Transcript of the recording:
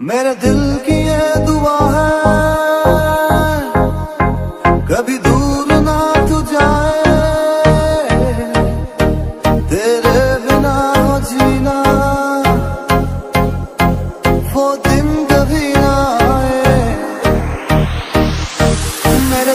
मेरे दिल की ये दुआ है, कभी दूर ना तू जाए तेरे बिना हो जीना, वो दिन कभी ना आए। मेरे